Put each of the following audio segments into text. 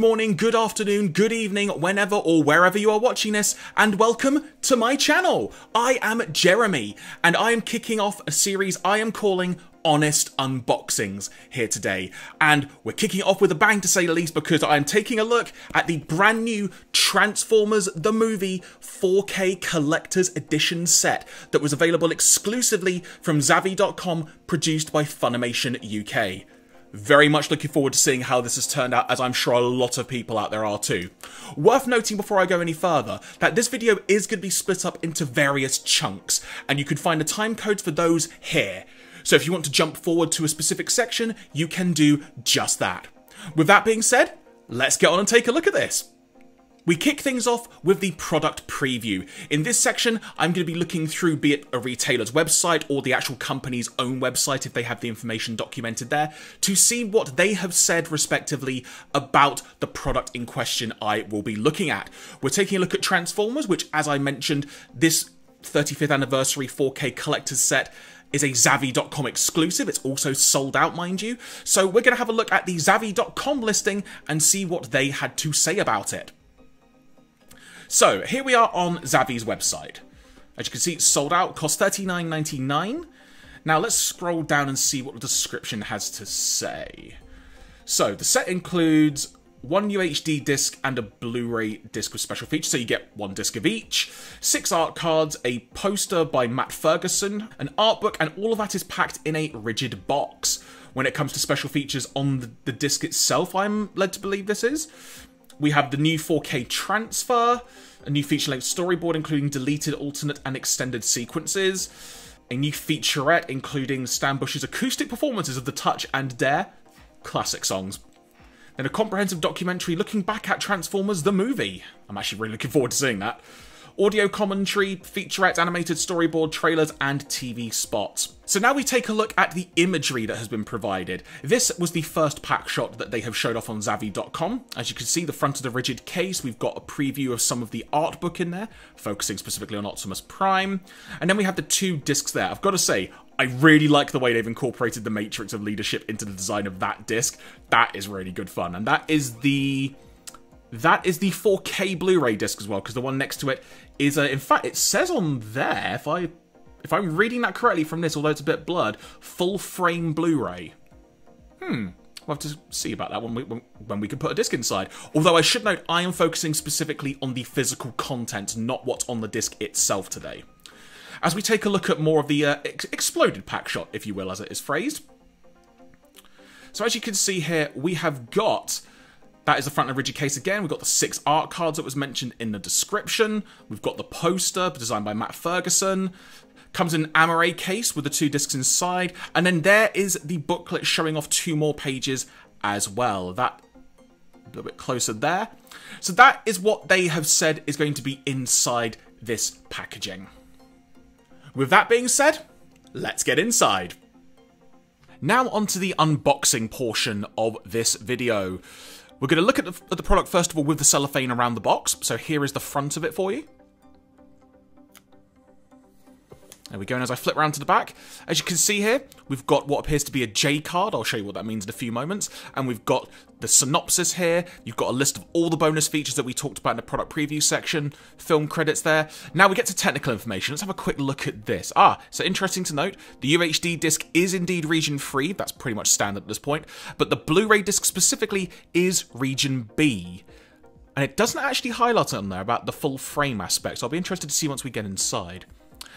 morning, good afternoon, good evening, whenever or wherever you are watching this, and welcome to my channel. I am Jeremy, and I am kicking off a series I am calling honest unboxings here today. And we're kicking off with a bang to say the least because I'm taking a look at the brand new Transformers the Movie 4K Collector's Edition set that was available exclusively from Zavvi.com, produced by Funimation UK. Very much looking forward to seeing how this has turned out, as I'm sure a lot of people out there are too. Worth noting before I go any further, that this video is going to be split up into various chunks, and you can find the time codes for those here. So if you want to jump forward to a specific section, you can do just that. With that being said, let's get on and take a look at this. We kick things off with the product preview. In this section, I'm going to be looking through be it a retailer's website or the actual company's own website if they have the information documented there to see what they have said respectively about the product in question I will be looking at. We're taking a look at Transformers, which as I mentioned, this 35th anniversary 4K collector's set is a Zavvi.com exclusive. It's also sold out, mind you. So we're going to have a look at the Zavvi.com listing and see what they had to say about it. So here we are on Zavvi's website. As you can see, it's sold out, cost $39.99. Now let's scroll down and see what the description has to say. So the set includes one UHD disc and a Blu-ray disc with special features, so you get one disc of each, six art cards, a poster by Matt Ferguson, an art book, and all of that is packed in a rigid box. When it comes to special features on the, the disc itself, I'm led to believe this is. We have the new 4K transfer, a new feature-length storyboard including deleted, alternate, and extended sequences, a new featurette including Stan Bush's acoustic performances of The Touch and Dare, classic songs, Then a comprehensive documentary looking back at Transformers the movie. I'm actually really looking forward to seeing that. Audio commentary, featurettes, animated storyboard, trailers, and TV spots. So now we take a look at the imagery that has been provided. This was the first pack shot that they have showed off on Zavvi.com. As you can see, the front of the rigid case, we've got a preview of some of the art book in there, focusing specifically on Optimus Prime. And then we have the two discs there. I've got to say, I really like the way they've incorporated the matrix of leadership into the design of that disc. That is really good fun. And that is the that is the 4K Blu-ray disc as well, because the one next to it is a, in fact, it says on there, if I if I'm reading that correctly from this, although it's a bit blurred, full frame Blu-ray. Hmm. We'll have to see about that when we, when we can put a disc inside. Although I should note, I am focusing specifically on the physical content, not what's on the disc itself today as we take a look at more of the uh, ex exploded pack shot, if you will, as it is phrased. So as you can see here, we have got that is the front of rigid case again. We've got the six art cards that was mentioned in the description. We've got the poster designed by Matt Ferguson. Comes in an Amaray case with the two discs inside. And then there is the booklet showing off two more pages as well. That a little bit closer there. So that is what they have said is going to be inside this packaging. With that being said, let's get inside. Now onto the unboxing portion of this video. We're going to look at the, at the, product first of all with the cellophane around the box. So here is the front of it for you. There we go, and as I flip around to the back, as you can see here, we've got what appears to be a J card, I'll show you what that means in a few moments, and we've got the synopsis here, you've got a list of all the bonus features that we talked about in the product preview section, film credits there. Now we get to technical information, let's have a quick look at this. Ah, so interesting to note, the UHD disc is indeed region free, that's pretty much standard at this point, but the Blu-ray disc specifically is region B. And it doesn't actually highlight on there about the full frame aspect, so I'll be interested to see once we get inside.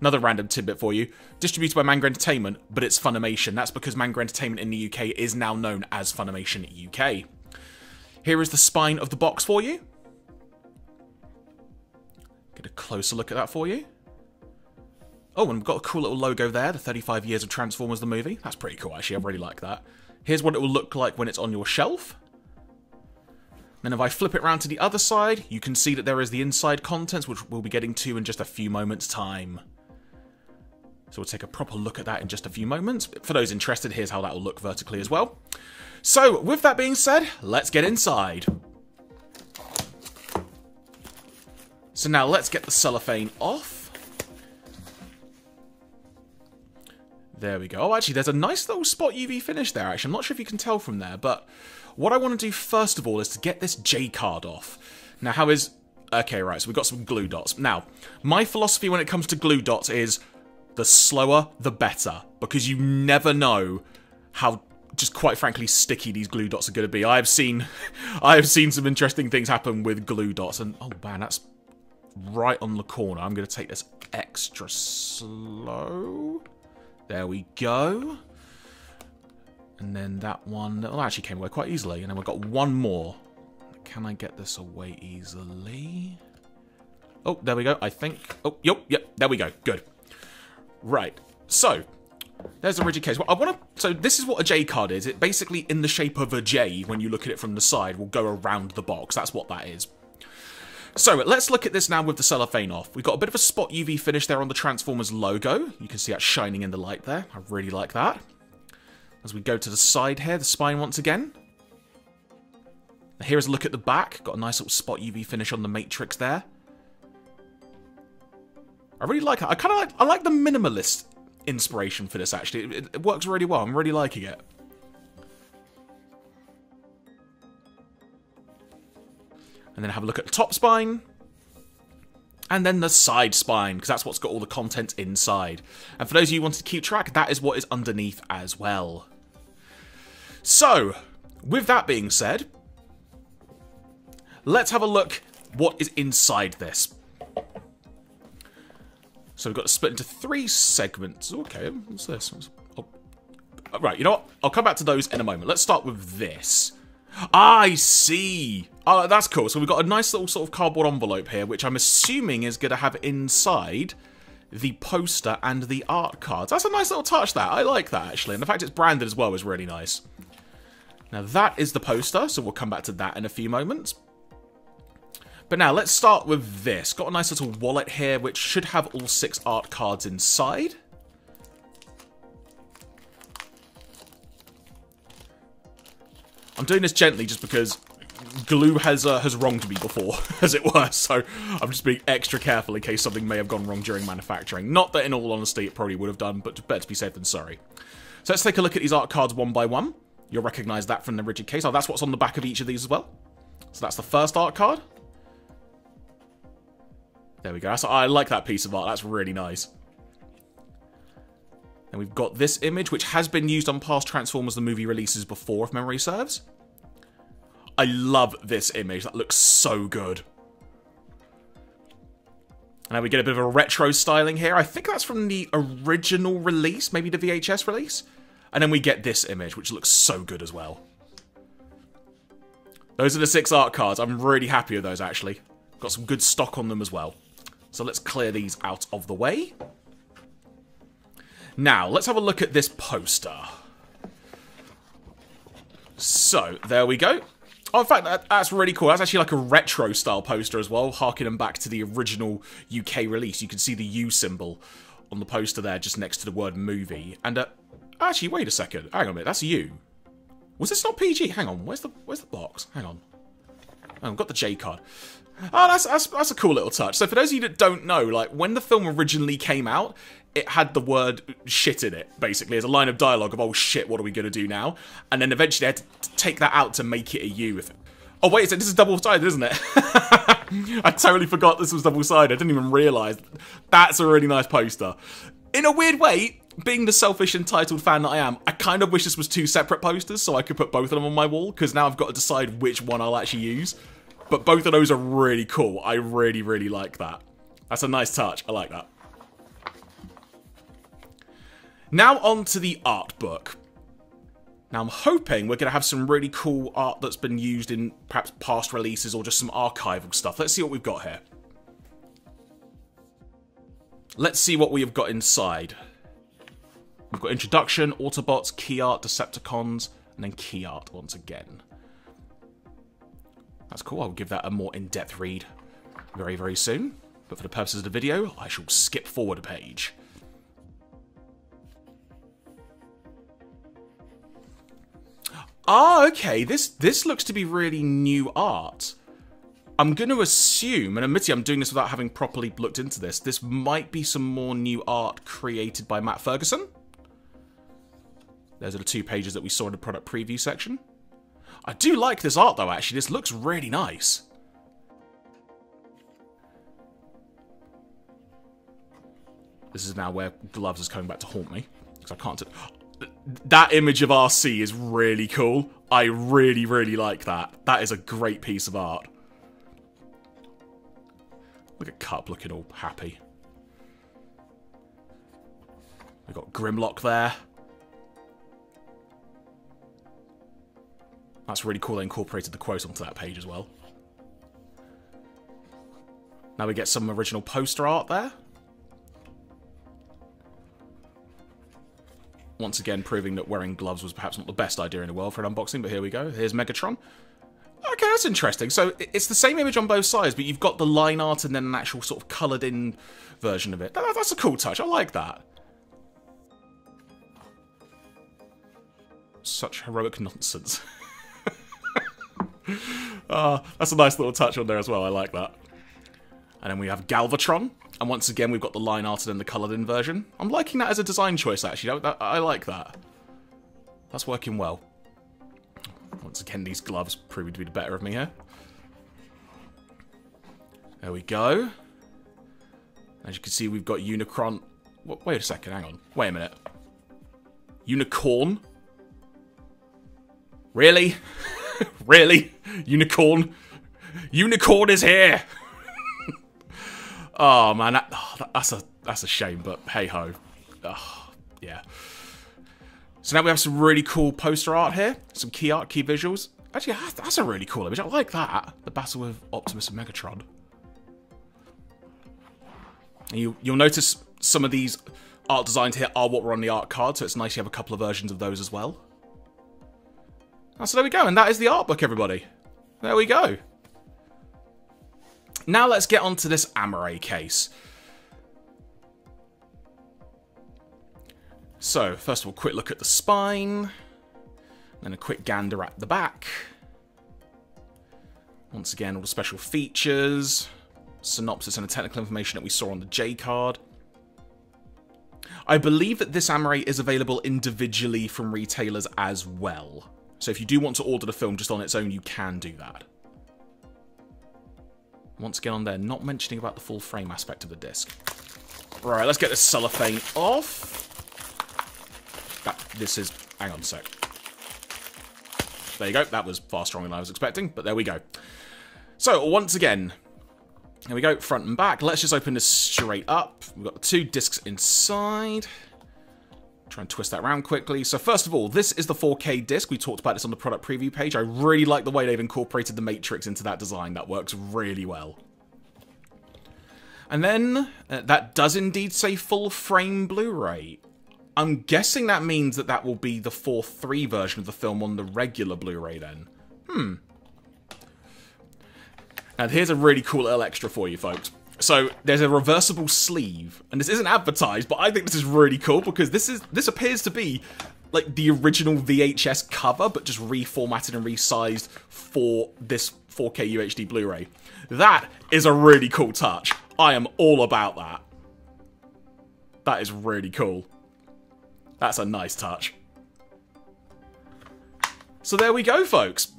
Another random tidbit for you. Distributed by Manga Entertainment, but it's Funimation. That's because Manga Entertainment in the UK is now known as Funimation UK. Here is the spine of the box for you. Get a closer look at that for you. Oh, and we've got a cool little logo there, the 35 years of Transformers the movie. That's pretty cool, actually. I really like that. Here's what it will look like when it's on your shelf. Then if I flip it around to the other side, you can see that there is the inside contents, which we'll be getting to in just a few moments' time. So we'll take a proper look at that in just a few moments. For those interested, here's how that will look vertically as well. So, with that being said, let's get inside. So now let's get the cellophane off. There we go. Oh, actually, there's a nice little spot UV finish there, actually. I'm not sure if you can tell from there, but what I want to do first of all is to get this J card off. Now, how is... Okay, right, so we've got some glue dots. Now, my philosophy when it comes to glue dots is the slower, the better, because you never know how just quite frankly sticky these glue dots are going to be. I've seen I have seen some interesting things happen with glue dots and oh man, that's right on the corner. I'm going to take this extra slow. There we go. And then that one, well, actually came away quite easily. And then we've got one more. Can I get this away easily? Oh, there we go, I think. Oh, yep, yep, there we go. Good. Right. So, there's a rigid case. Well, I want to. So this is what a J card is. It basically, in the shape of a J, when you look at it from the side, will go around the box. That's what that is. So let's look at this now with the cellophane off. We've got a bit of a spot UV finish there on the Transformers logo. You can see that shining in the light there. I really like that. As we go to the side here, the spine once again. Here's a look at the back. Got a nice little spot UV finish on the matrix there. I really like it. I kind of like, I like the minimalist inspiration for this, actually. It, it works really well. I'm really liking it. And then have a look at the top spine. And then the side spine, because that's what's got all the content inside. And for those of you who want to keep track, that is what is underneath as well. So, with that being said, let's have a look what is inside this. So we've got to split into three segments. Okay, what's this? Oh. Uh, right, you know what? I'll come back to those in a moment. Let's start with this. I see. Oh, that's cool. So we've got a nice little sort of cardboard envelope here, which I'm assuming is going to have inside the poster and the art cards. That's a nice little touch, that. I like that, actually. And the fact it's branded as well is really nice. Now, that is the poster, so we'll come back to that in a few moments. But now, let's start with this. Got a nice little wallet here, which should have all six art cards inside. I'm doing this gently just because glue has uh, has wronged me before, as it were, so I'm just being extra careful in case something may have gone wrong during manufacturing. Not that in all honesty it probably would have done, but better to be safe than sorry. So let's take a look at these art cards one by one. You'll recognise that from the rigid case. Oh, that's what's on the back of each of these as well. So that's the first art card. There we go. That's, I like that piece of art. That's really nice. And we've got this image, which has been used on past Transformers the movie releases before, if memory serves. I love this image. That looks so good. And now we get a bit of a retro styling here. I think that's from the original release, maybe the VHS release. And then we get this image, which looks so good as well. Those are the six art cards. I'm really happy with those, actually. Got some good stock on them as well. So let's clear these out of the way. Now, let's have a look at this poster. So, there we go. Oh, in fact, that, that's really cool. That's actually like a retro style poster as well, harkening back to the original UK release. You can see the U symbol on the poster there, just next to the word movie. And uh, actually, wait a second. Hang on a minute. That's you. Was this not PG? Hang on. Where's the where's the box? Hang on. I've got the J card. Oh, that's, that's that's a cool little touch. So for those of you that don't know, like when the film originally came out, it had the word shit in it, basically, as a line of dialogue of, oh shit, what are we going to do now? And then eventually I had to take that out to make it a U. If Oh, wait, is this is double-sided, isn't it? I totally forgot this was double-sided. I didn't even realise. That's a really nice poster. In a weird way, being the selfish, entitled fan that I am, I kind of wish this was two separate posters so I could put both of them on my wall, because now I've got to decide which one I'll actually use. But both of those are really cool. I really, really like that. That's a nice touch. I like that. Now on to the art book. Now I'm hoping we're going to have some really cool art that's been used in perhaps past releases or just some archival stuff. Let's see what we've got here. Let's see what we have got inside. We've got Introduction, Autobots, Key Art, Decepticons, and then Key Art once again. That's cool. I'll give that a more in-depth read very, very soon. But for the purposes of the video, I shall skip forward a page. Ah, okay. This this looks to be really new art. I'm going to assume, and admittedly I'm doing this without having properly looked into this, this might be some more new art created by Matt Ferguson. Those are the two pages that we saw in the product preview section. I do like this art though, actually. This looks really nice. This is now where Gloves is coming back to haunt me. Because I can't... That image of Arcee is really cool. I really, really like that. That is a great piece of art. Look at Kup looking all happy. We've got Grimlock there. That's really cool they incorporated the quote onto that page as well. Now we get some original poster art there. Once again, proving that wearing gloves was perhaps not the best idea in the world for an unboxing, but here we go. Here's Megatron. Okay, that's interesting. So it's the same image on both sides, but you've got the line art and then an actual sort of coloured-in version of it. That's a cool touch. I like that. Such heroic nonsense. uh, that's a nice little touch on there as well. I like that. And then we have Galvatron. And once again, we've got the line arted and the coloured in version. I'm liking that as a design choice, actually. I, I like that. That's working well. Once again, these gloves proving to be the better of me here. There we go. As you can see, we've got Unicron. Wait a second, hang on. Wait a minute. Unicorn? Really? really? Unicorn? Unicorn is here! oh man, that, oh, that's a that's a shame, but hey ho. Oh, yeah. So now we have some really cool poster art here, some key art, key visuals. Actually, that's a really cool image. I like that. The battle with Optimus and Megatron. And you, you'll notice some of these art designs here are what were on the art card, so it's nice you have a couple of versions of those as well. Oh, so there we go, and that is the art book, everybody. There we go. Now let's get on to this Amaray case. So, first of all, quick look at the spine. Then a quick gander at the back. Once again, all the special features, synopsis and the technical information that we saw on the J card. I believe that this Amaray is available individually from retailers as well. So if you do want to order the film just on its own, you can do that. Once again on there, not mentioning about the full frame aspect of the disc. Right, let's get this cellophane off. That, this is... Hang on a sec. There you go. That was far stronger than I was expecting, but there we go. So, once again, here we go, front and back. Let's just open this straight up. We've got the two discs inside. Try and twist that around quickly. So first of all, this is the 4K disc. We talked about this on the product preview page. I really like the way they've incorporated the Matrix into that design. That works really well. And then, uh, that does indeed say full frame Blu-ray. I'm guessing that means that that will be the 4.3 version of the film on the regular Blu-ray then. Hmm. And here's a really cool little extra for you folks. So there's a reversible sleeve, and this isn't advertised, but I think this is really cool because this is this appears to be like the original VHS cover, but just reformatted and resized for this 4K UHD Blu-ray. That is a really cool touch. I am all about that. That is really cool. That's a nice touch. So there we go, folks.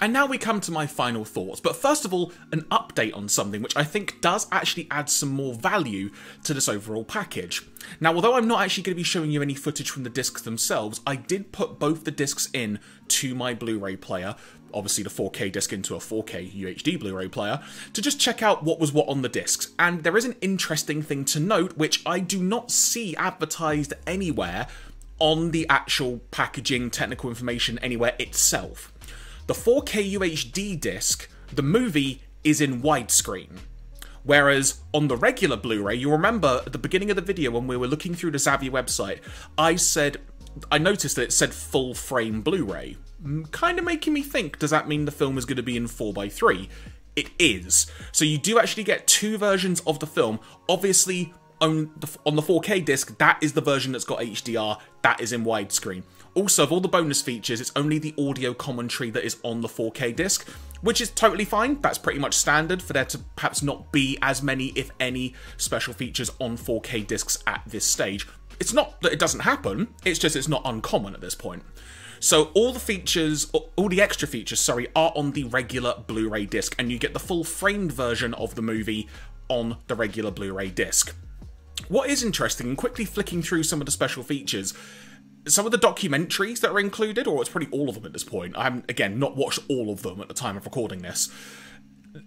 And now we come to my final thoughts, but first of all, an update on something which I think does actually add some more value to this overall package. Now, although I'm not actually going to be showing you any footage from the discs themselves, I did put both the discs in to my Blu-ray player, obviously the 4K disc into a 4K UHD Blu-ray player, to just check out what was what on the discs. And there is an interesting thing to note, which I do not see advertised anywhere on the actual packaging technical information anywhere itself. The 4K UHD disc, the movie is in widescreen. Whereas on the regular Blu-ray, you remember at the beginning of the video when we were looking through the Zavvi website, I said, I noticed that it said full frame Blu-ray. Kind of making me think, does that mean the film is going to be in 4x3? It is. So you do actually get two versions of the film. Obviously, on the, on the 4K disc, that is the version that's got HDR, that is in widescreen. Also, of all the bonus features, it's only the audio commentary that is on the 4K disc, which is totally fine. That's pretty much standard for there to perhaps not be as many, if any, special features on 4K discs at this stage. It's not that it doesn't happen, it's just it's not uncommon at this point. So all the features, all the extra features, sorry, are on the regular Blu-ray disc, and you get the full framed version of the movie on the regular Blu-ray disc. What is interesting, and quickly flicking through some of the special features, some of the documentaries that are included, or it's probably all of them at this point. I haven't, again, not watched all of them at the time of recording this.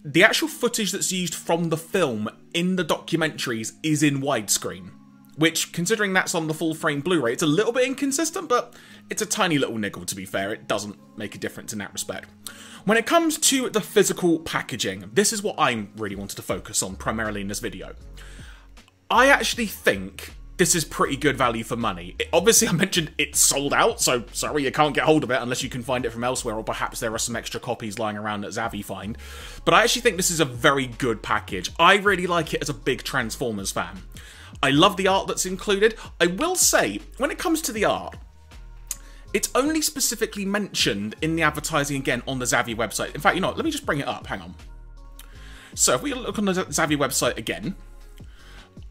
The actual footage that's used from the film in the documentaries is in widescreen, which, considering that's on the full frame Blu ray, it's a little bit inconsistent, but it's a tiny little niggle to be fair. It doesn't make a difference in that respect. When it comes to the physical packaging, this is what I really wanted to focus on primarily in this video. I actually think this is pretty good value for money. It, obviously, I mentioned it's sold out, so sorry, you can't get hold of it unless you can find it from elsewhere, or perhaps there are some extra copies lying around that Zavvi find. But I actually think this is a very good package. I really like it as a big Transformers fan. I love the art that's included. I will say, when it comes to the art, it's only specifically mentioned in the advertising again on the Zavvi website. In fact, you know what, let me just bring it up, hang on. So if we look on the Zavvi website again,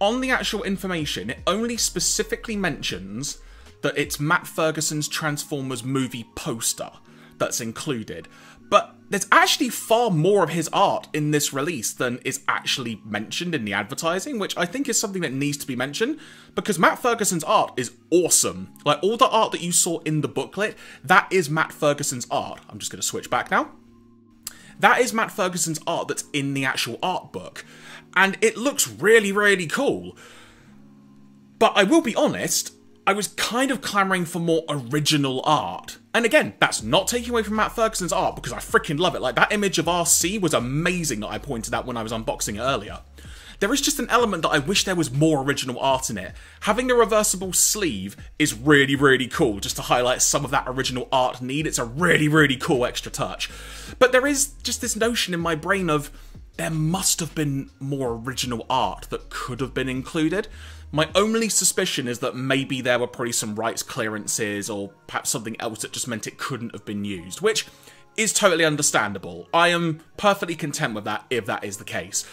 on the actual information, it only specifically mentions that it's Matt Ferguson's Transformers movie poster that's included. But there's actually far more of his art in this release than is actually mentioned in the advertising, which I think is something that needs to be mentioned because Matt Ferguson's art is awesome. Like all the art that you saw in the booklet, that is Matt Ferguson's art. I'm just going to switch back now. That is Matt Ferguson's art that's in the actual art book and it looks really, really cool. But I will be honest, I was kind of clamoring for more original art. And again, that's not taking away from Matt Ferguson's art because I freaking love it. Like that image of Arcee was amazing that I pointed out when I was unboxing it earlier. There is just an element that I wish there was more original art in it. Having the reversible sleeve is really, really cool, just to highlight some of that original art need. It's a really, really cool extra touch. But there is just this notion in my brain of there must have been more original art that could have been included. My only suspicion is that maybe there were probably some rights clearances or perhaps something else that just meant it couldn't have been used, which is totally understandable. I am perfectly content with that if that is the case.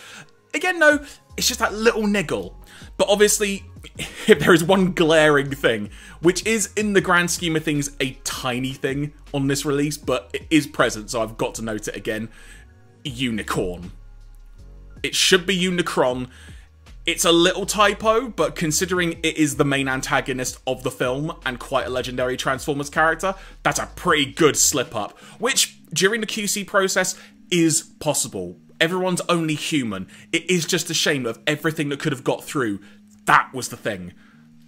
Again, no, it's just that little niggle. But obviously, if there is one glaring thing, which is in the grand scheme of things a tiny thing on this release, but it is present, so I've got to note it again unicorn. It should be Unicron. It's a little typo, but considering it is the main antagonist of the film and quite a legendary Transformers character, that's a pretty good slip up, which during the QC process is possible. Everyone's only human. It is just a shame of everything that could have got through. That was the thing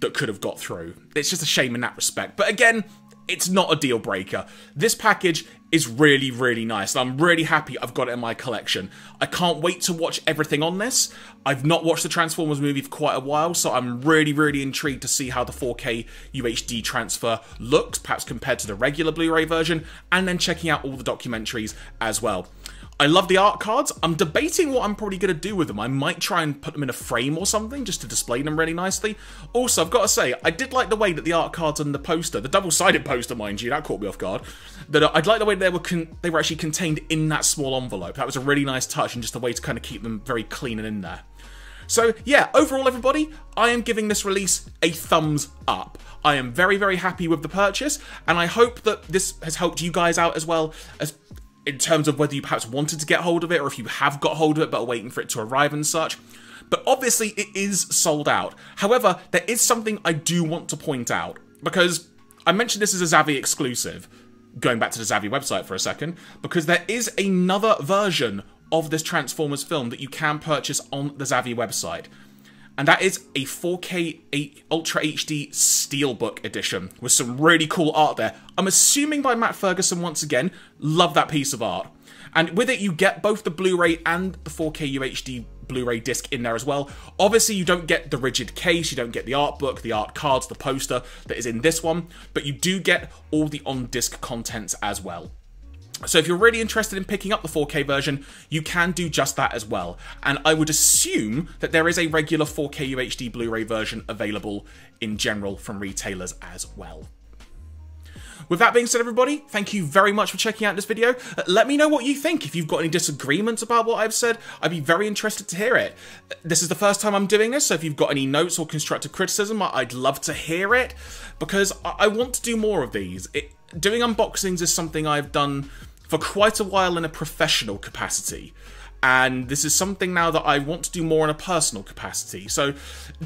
that could have got through. It's just a shame in that respect. But again, it's not a deal breaker. This package is really, really nice. I'm really happy I've got it in my collection. I can't wait to watch everything on this. I've not watched the Transformers movie for quite a while, so I'm really, really intrigued to see how the 4K UHD transfer looks, perhaps compared to the regular Blu-ray version, and then checking out all the documentaries as well. I love the art cards. I'm debating what I'm probably going to do with them. I might try and put them in a frame or something just to display them really nicely. Also, I've got to say, I did like the way that the art cards and the poster, the double-sided poster, mind you, that caught me off guard. That I'd like the way they were they were actually contained in that small envelope. That was a really nice touch and just a way to kind of keep them very clean and in there. So yeah, overall everybody, I am giving this release a thumbs up. I am very, very happy with the purchase, and I hope that this has helped you guys out as well as in terms of whether you perhaps wanted to get hold of it or if you have got hold of it but are waiting for it to arrive and such. But obviously, it is sold out. However, there is something I do want to point out because I mentioned this is a Zavvi exclusive, going back to the Zavvi website for a second, because there is another version of this Transformers film that you can purchase on the Zavvi website and that is a 4K 8 Ultra HD Steelbook edition with some really cool art there. I'm assuming by Matt Ferguson once again. Love that piece of art. And with it, you get both the Blu-ray and the 4K UHD Blu-ray disc in there as well. Obviously, you don't get the rigid case, you don't get the art book, the art cards, the poster that is in this one, but you do get all the on-disc contents as well. So if you're really interested in picking up the 4K version, you can do just that as well. And I would assume that there is a regular 4K UHD Blu-ray version available in general from retailers as well. with that being said, everybody, thank you very much for checking out this video. Uh, let me know what you think. If you've got any disagreements about what I've said, I'd be very interested to hear it. This is the first time I'm doing this, so if you've got any notes or constructive criticism, I'd love to hear it because I want to do more of these. It, doing unboxings is something I've done for quite a while in a professional capacity and this is something now that I want to do more in a personal capacity. So,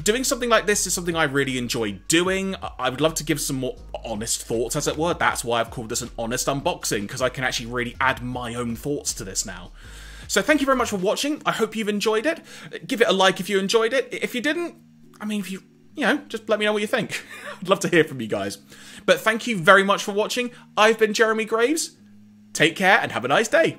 doing something like this is something I really enjoy doing. I would love to give some more honest thoughts, as it were. That's why I've called this an honest unboxing, because I can actually really add my own thoughts to this now. So, thank you very much for watching. I hope you've enjoyed it. Give it a like if you enjoyed it. If you didn't, I mean, if you, you know, just let me know what you think. I'd love to hear from you guys. But thank you very much for watching. I've been Jeremy Graves. Take care and have a nice day.